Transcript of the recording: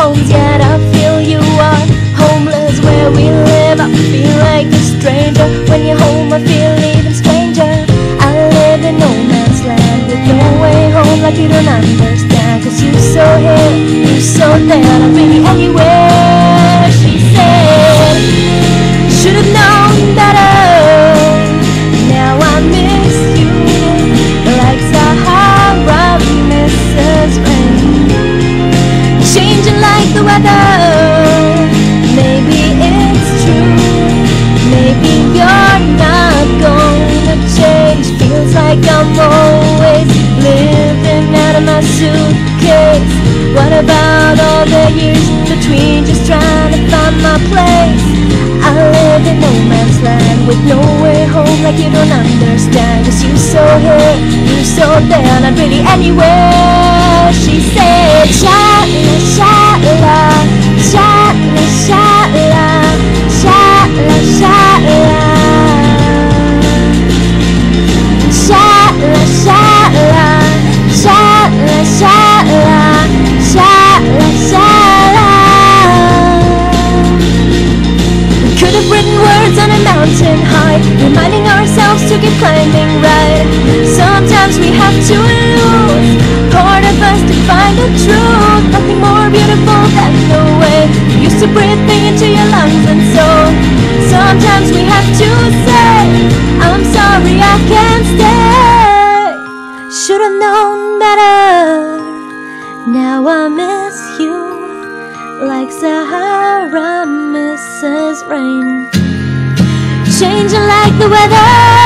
homes, yet I feel you are homeless where we live. I feel like a stranger when you're home. I feel even stranger. I live in no man's land with no way home, like you don't understand. Maybe it's true. Maybe you're not gonna change. Feels like I'm always living out of my suitcase. What about all the years between just trying to find my place? I live in no man's land with nowhere home like you don't understand. You so here, You so there, not really anywhere. Written words on a mountain high, reminding ourselves to keep climbing right. Sometimes we have to lose part of us to find the truth. Nothing more beautiful than the way you used to breathe into your lungs and soul. Sometimes we have to say, I'm sorry I can't stay. Should have known better. Now I miss you like Sahara. Changing like the weather.